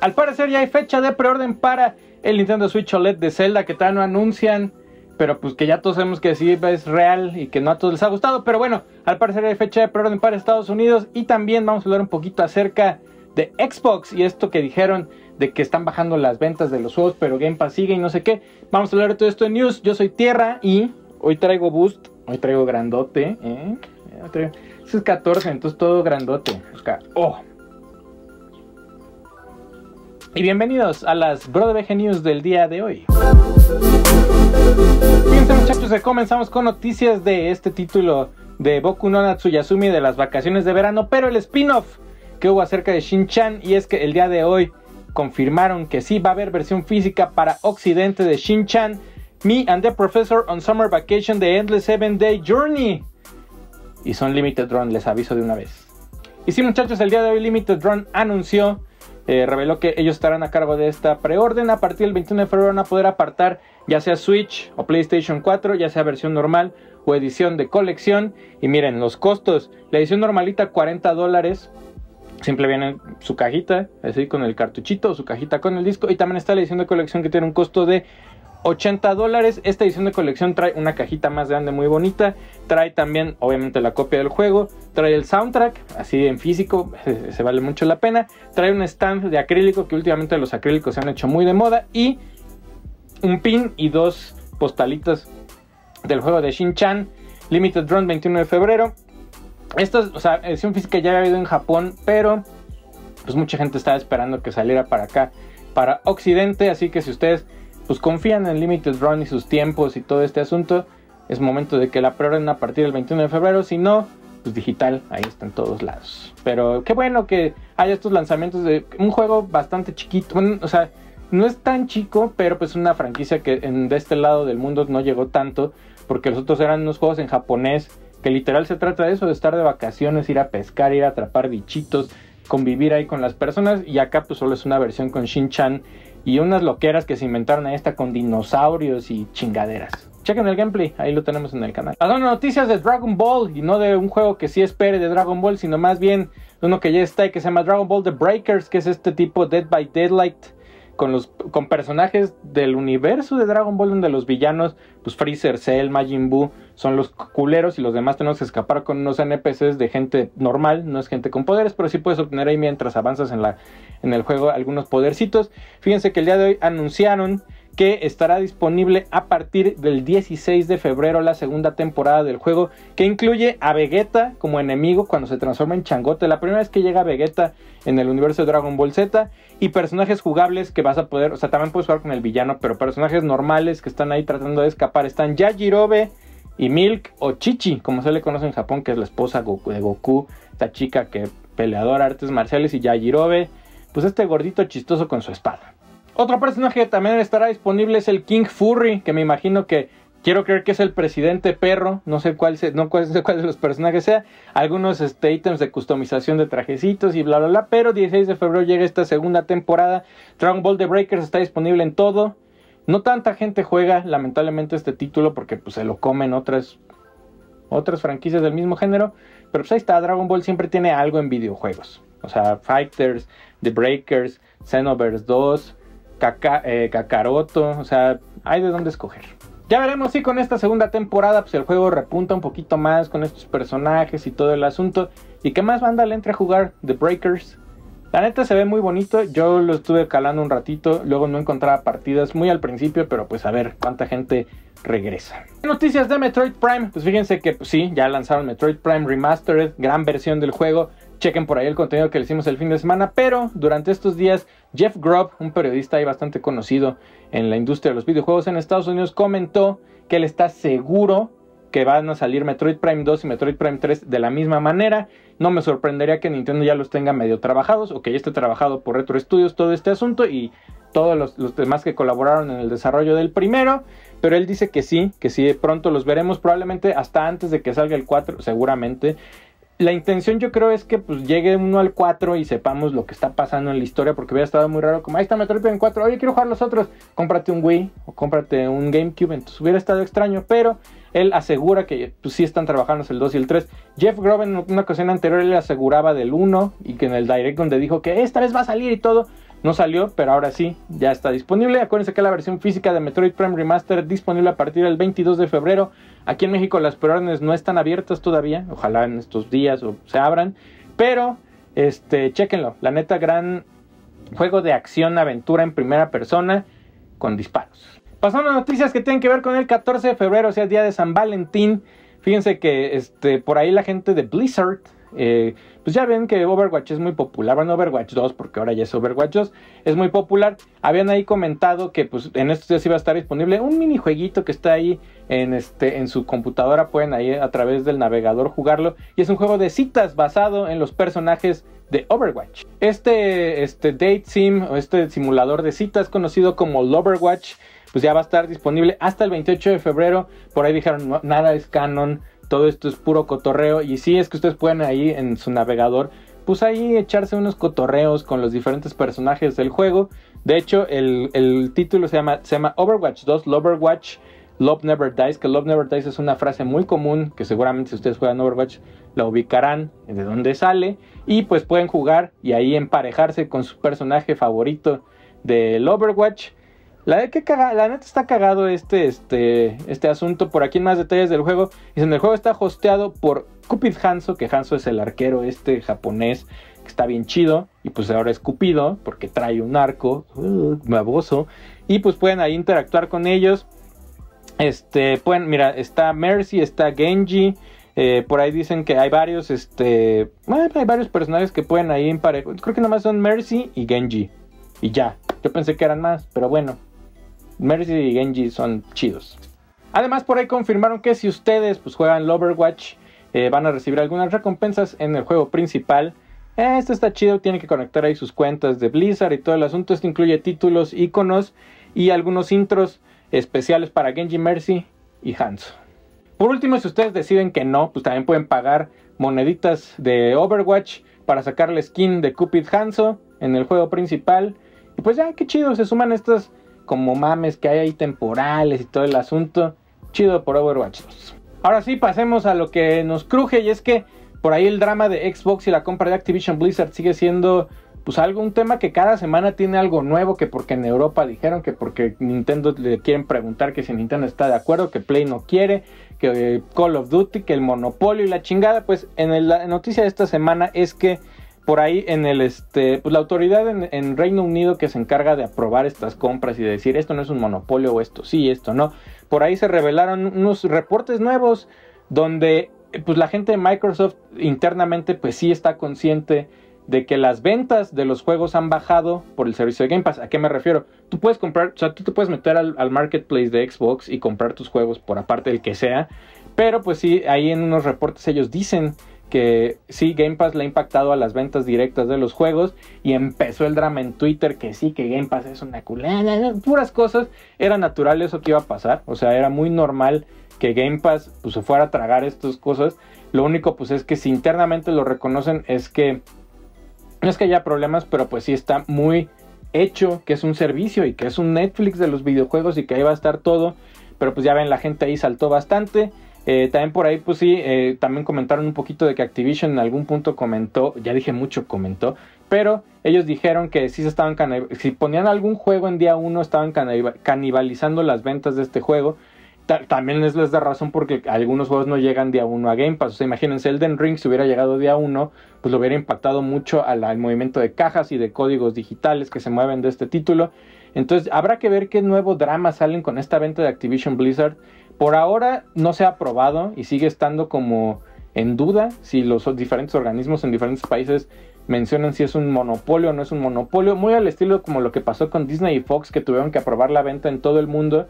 Al parecer ya hay fecha de preorden para el Nintendo Switch OLED de Zelda que todavía no anuncian, pero pues que ya todos sabemos que sí es real y que no a todos les ha gustado. Pero bueno, al parecer hay fecha de preorden para Estados Unidos y también vamos a hablar un poquito acerca de Xbox y esto que dijeron de que están bajando las ventas de los juegos, pero Game Pass sigue y no sé qué. Vamos a hablar de todo esto en news. Yo soy Tierra y hoy traigo boost, hoy traigo grandote, ¿eh? Es 14, entonces todo grandote. Oh. Y bienvenidos a las BroDBG News del día de hoy. Fíjense muchachos comenzamos con noticias de este título de Boku no Natsuyasumi de las vacaciones de verano, pero el spin-off que hubo acerca de Shin-Chan y es que el día de hoy confirmaron que sí va a haber versión física para Occidente de Shin-Chan, Me and the Professor on Summer Vacation The Endless Seven Day Journey. Y son Limited Run, les aviso de una vez. Y sí muchachos, el día de hoy Limited Run anunció, eh, reveló que ellos estarán a cargo de esta preorden. A partir del 21 de febrero van a poder apartar ya sea Switch o PlayStation 4, ya sea versión normal o edición de colección. Y miren, los costos, la edición normalita 40 dólares Siempre viene su cajita, así con el cartuchito, su cajita con el disco. Y también está la edición de colección que tiene un costo de 80 dólares. Esta edición de colección trae una cajita más grande, muy bonita. Trae también, obviamente, la copia del juego. Trae el soundtrack, así en físico, se, vale mucho la pena. Trae un stand de acrílico, que últimamente los acrílicos se han hecho muy de moda. Y un pin y dos postalitas del juego de Shin-Chan. Limited Run 21 de febrero. Esta, o sea, edición física ya había habido en Japón, pero pues mucha gente estaba esperando que saliera para acá, para Occidente, así que si ustedes pues confían en Limited Run y sus tiempos y todo este asunto, es momento de que la prueben a partir del 21 de febrero, si no, pues digital, ahí está en todos lados. Pero qué bueno que haya estos lanzamientos de un juego bastante chiquito, o sea, no es tan chico, pero pues una franquicia que en, de este lado del mundo no llegó tanto, porque los otros eran unos juegos en japonés que literal se trata de eso, de estar de vacaciones, ir a pescar, ir a atrapar bichitos, convivir ahí con las personas. Y acá pues solo es una versión con Shin-Chan y unas loqueras que se inventaron ahí esta con dinosaurios y chingaderas. Chequen el gameplay, ahí lo tenemos en el canal. Las noticias de Dragon Ball y no de un juego que sí espere de Dragon Ball, sino más bien uno que ya está y que se llama Dragon Ball The Breakers, que es este tipo Dead by Deadlight con los con personajes del universo de Dragon Ball donde los villanos, pues Freezer, Cell, Majin Buu son los culeros y los demás tenemos que escapar con unos NPCs de gente normal, no es gente con poderes, pero sí puedes obtener ahí mientras avanzas en la en el juego algunos podercitos. Fíjense que el día de hoy anunciaron que estará disponible a partir del 16 de febrero la segunda temporada del juego que incluye a Vegeta como enemigo cuando se transforma en Changote. La primera vez que llega Vegeta en el universo de Dragon Ball Z y personajes jugables que vas a poder, o sea, también puedes jugar con el villano, pero personajes normales que están ahí tratando de escapar están Yajirobe y Milk o Chichi, como se le conoce en Japón, que es la esposa de Goku, esta chica que peleadora artes marciales y Yajirobe, pues este gordito chistoso con su espada. Otro personaje que también estará disponible es el King Furry, que me imagino que quiero creer que es el presidente perro, no sé cuál, no sé cuál de los personajes sea, algunos este, ítems de customización de trajecitos y bla bla bla, pero 16 de febrero llega esta segunda temporada, Dragon Ball The Breakers está disponible en todo, no tanta gente juega lamentablemente este título porque pues, se lo comen otras, otras franquicias del mismo género, pero pues ahí está, Dragon Ball siempre tiene algo en videojuegos, o sea, Fighters, The Breakers, Xenoverse 2, eh, Kakaroto, o sea, hay de dónde escoger. Ya veremos si con esta segunda temporada pues el juego repunta un poquito más con estos personajes y todo el asunto. Y que más banda le entre a jugar The Breakers. La neta se ve muy bonito, yo lo estuve calando un ratito, luego no encontraba partidas muy al principio, pero pues a ver cuánta gente regresa. Noticias de Metroid Prime, pues fíjense que pues, sí, ya lanzaron Metroid Prime Remastered, gran versión del juego. Chequen por ahí el contenido que le hicimos el fin de semana. Pero durante estos días, Jeff Grubb, un periodista ahí bastante conocido en la industria de los videojuegos en Estados Unidos, comentó que él está seguro que van a salir Metroid Prime 2 y Metroid Prime 3 de la misma manera. No me sorprendería que Nintendo ya los tenga medio trabajados o que ya esté trabajado por Retro Studios todo este asunto y todos los, demás que colaboraron en el desarrollo del primero. Pero él dice que sí, que sí, pronto los veremos, probablemente hasta antes de que salga el 4, seguramente la intención yo creo es que pues llegue uno al 4 y sepamos lo que está pasando en la historia porque hubiera estado muy raro como ahí está Metroid Prime 4, oye quiero jugar los otros, cómprate un Wii o cómprate un GameCube, entonces hubiera estado extraño, pero él asegura que pues sí están trabajando el 2 y el 3. Jeff Groben en una ocasión anterior él aseguraba del 1 y que en el direct donde dijo que esta vez va a salir y todo, no salió, pero ahora sí, ya está disponible. Acuérdense que la versión física de Metroid Prime Remaster disponible a partir del 22 de febrero. Aquí en México las preórdenes no están abiertas todavía, ojalá en estos días o se abran, pero este, chequenlo, la neta gran juego de acción aventura en primera persona con disparos. Pasando a noticias que tienen que ver con el 14 de febrero, o sea, el día de San Valentín. Fíjense que este, por ahí la gente de Blizzard eh, pues ya ven que Overwatch es muy popular. Bueno, Overwatch 2, porque ahora ya es Overwatch 2, es muy popular. Habían ahí comentado que pues en estos días iba a estar disponible un minijueguito que está ahí en, este, en su computadora. Pueden ahí a través del navegador jugarlo. Y es un juego de citas basado en los personajes de Overwatch. Este, este date sim o este simulador de citas conocido como Loverwatch pues ya va a estar disponible hasta el 28 de febrero. Por ahí dijeron, nada es canon, todo esto es puro cotorreo. Y sí, es que ustedes pueden ahí en su navegador, pues ahí echarse unos cotorreos con los diferentes personajes del juego. De hecho, el, título se llama, se llama Overwatch 2, Loverwatch. Love Never Dies, que Love Never Dies es una frase muy común que seguramente si ustedes juegan Overwatch la ubicarán de dónde sale y pues pueden jugar y ahí emparejarse con su personaje favorito del Overwatch la que la neta está cagado este, este, este asunto. Por aquí en más detalles del juego. Dicen, el juego está hosteado por Cupid Hanzo, que Hanzo es el arquero este japonés, que está bien chido. Y pues ahora es Cupido, porque trae un arco, uh, baboso. Y pues pueden ahí interactuar con ellos. Este, pueden, mira, está Mercy, está Genji. Eh, por ahí dicen que hay varios, este, hay varios personajes que pueden ahí emparejar. Creo que nomás son Mercy y Genji. Y ya. Yo pensé que eran más, pero bueno. Mercy y Genji son chidos. Además, por ahí confirmaron que si ustedes pues, juegan Overwatch, eh, van a recibir algunas recompensas en el juego principal. esto está chido, tienen que conectar ahí sus cuentas de Blizzard y todo el asunto. Esto incluye títulos, iconos y algunos intros especiales para Genji Mercy y Hanzo. Por último, si ustedes deciden que no, pues también pueden pagar moneditas de Overwatch para sacarle skin de Cupid Hanzo en el juego principal. Y pues ya, qué chido, se suman estas como mames que hay ahí temporales y todo el asunto. Chido por Overwatch 2. Ahora sí, pasemos a lo que nos cruje y es que por ahí el drama de Xbox y la compra de Activision Blizzard sigue siendo pues algo, un tema que cada semana tiene algo nuevo, que porque en Europa dijeron que porque Nintendo le quieren preguntar que si Nintendo está de acuerdo, que Play no quiere, que eh, Call of Duty, que el monopolio y la chingada, pues en la noticia de esta semana es que por ahí en el este pues la autoridad en, Reino Unido que se encarga de aprobar estas compras y de decir esto no es un monopolio o esto sí esto no por ahí se revelaron unos reportes nuevos donde pues la gente de Microsoft internamente pues sí está consciente de que las ventas de los juegos han bajado por el servicio de Game Pass. ¿A qué me refiero? Tú puedes comprar, o sea, tú te puedes meter al, al marketplace de Xbox y comprar tus juegos por aparte del que sea, pero pues sí, ahí en unos reportes ellos dicen que sí, Game Pass le ha impactado a las ventas directas de los juegos y empezó el drama en Twitter que sí, que Game Pass es una culera, puras cosas. Era natural eso que iba a pasar, o sea, era muy normal que Game Pass pues, se fuera a tragar estas cosas. Lo único pues es que si internamente lo reconocen es que no es que haya problemas, pero pues sí está muy hecho que es un servicio y que es un Netflix de los videojuegos y que ahí va a estar todo. Pero pues ya ven, la gente ahí saltó bastante. Eh, también por ahí, pues sí, eh, también comentaron un poquito de que Activision en algún punto comentó, ya dije mucho comentó, pero ellos dijeron que si se estaban si ponían algún juego en día 1 estaban canibalizando las ventas de este juego. también es da razón porque algunos juegos no llegan día 1 a Game Pass. O sea, imagínense, Elden Ring si hubiera llegado día 1, pues lo hubiera impactado mucho al movimiento de cajas y de códigos digitales que se mueven de este título. Entonces habrá que ver qué nuevo drama salen con esta venta de Activision Blizzard. Por ahora no se ha aprobado y sigue estando como en duda si los diferentes organismos en diferentes países mencionan si es un monopolio o no es un monopolio, muy al estilo como lo que pasó con Disney y Fox que tuvieron que aprobar la venta en todo el mundo,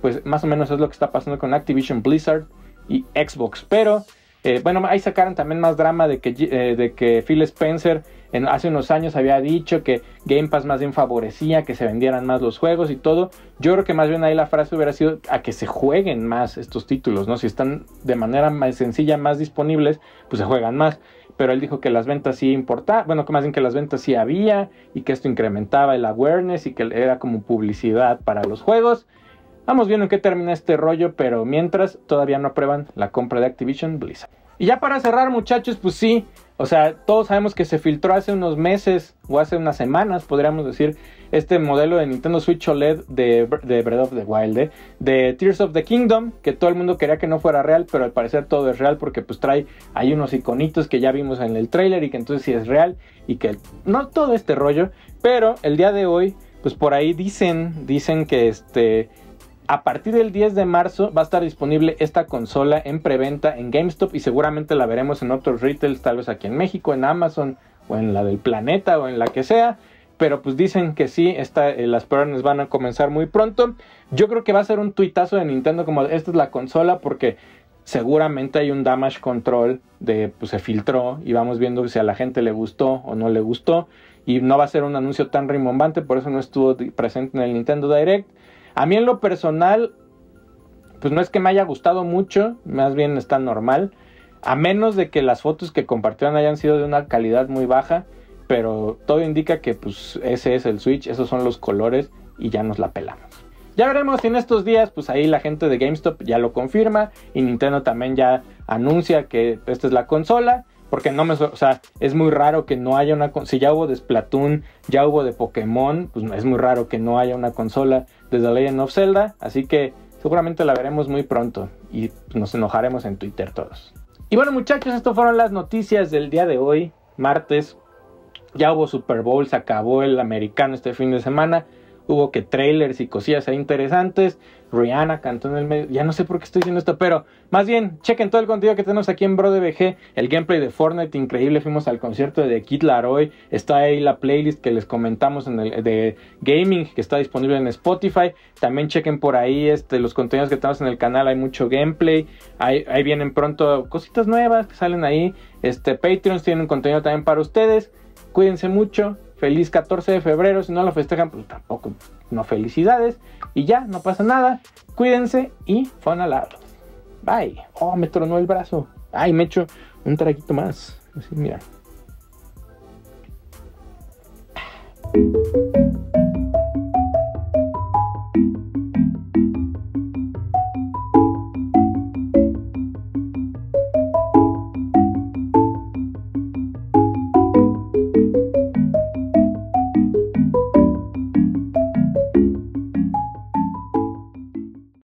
pues más o menos es lo que está pasando con Activision Blizzard y Xbox, pero eh, bueno, ahí sacaron también más drama de que, eh, de que Phil Spencer en, hace unos años había dicho que Game Pass más bien favorecía que se vendieran más los juegos y todo. Yo creo que más bien ahí la frase hubiera sido a que se jueguen más estos títulos, ¿no? Si están de manera más sencilla, más disponibles, pues se juegan más. Pero él dijo que las ventas sí importaban, bueno, que más bien que las ventas sí había y que esto incrementaba el awareness y que era como publicidad para los juegos. Vamos viendo en qué termina este rollo, pero mientras todavía no aprueban la compra de Activision Blizzard. Y ya para cerrar, muchachos, pues sí, O sea, todos sabemos que se filtró hace unos meses o hace unas semanas, podríamos decir, este modelo de Nintendo Switch OLED de, de Breath of the Wild, ¿eh? de Tears of the Kingdom, que todo el mundo quería que no fuera real, pero al parecer todo es real porque pues trae, hay unos iconitos que ya vimos en el trailer y que entonces sí es real y que no todo este rollo, pero el día de hoy, pues por ahí dicen, dicen que este a partir del 10 de marzo va a estar disponible esta consola en preventa en GameStop y seguramente la veremos en otros retails, tal vez aquí en México, en Amazon o en la del planeta o en la que sea. Pero pues dicen que sí, eh, las pruebas van a comenzar muy pronto. Yo creo que va a ser un tuitazo de Nintendo como esta es la consola porque seguramente hay un damage control de pues se filtró y vamos viendo si a la gente le gustó o no le gustó y no va a ser un anuncio tan rimbombante, por eso no estuvo presente en el Nintendo Direct. A mí en lo personal, pues no es que me haya gustado mucho, más bien está normal. A menos de que las fotos que compartieron hayan sido de una calidad muy baja, pero todo indica que pues ese es el Switch, esos son los colores y ya nos la pelamos. Ya veremos si en estos días, pues ahí la gente de GameStop ya lo confirma y Nintendo también ya anuncia que esta es la consola. Porque no me, o sea, es muy raro que no haya una, si ya hubo de Splatoon, ya hubo de Pokémon, pues es muy raro que no haya una consola de The Legend of Zelda, así que seguramente la veremos muy pronto y nos enojaremos en Twitter todos. Y bueno muchachos, estas fueron las noticias del día de hoy, martes. Ya hubo Super Bowl, se acabó el americano este fin de semana hubo que trailers y cosillas interesantes. Rihanna cantó en el medio. Ya no sé por qué estoy diciendo esto, pero más bien, chequen todo el contenido que tenemos aquí en BroDBG. El gameplay de Fortnite, increíble. Fuimos al concierto de Kid Laroi. Está ahí la playlist que les comentamos en el de gaming que está disponible en Spotify. También chequen por ahí este, los contenidos que tenemos en el canal. Hay mucho gameplay. Ahí, vienen pronto cositas nuevas que salen ahí. Este, Patreons tienen contenido también para ustedes. Cuídense mucho Feliz 14 de febrero. Si no lo festejan, pues tampoco, no felicidades. Y ya, no pasa nada. Cuídense y fue al lado. Bye. Oh, me tronó el brazo. Ay, me echo un traguito más. Así, mira.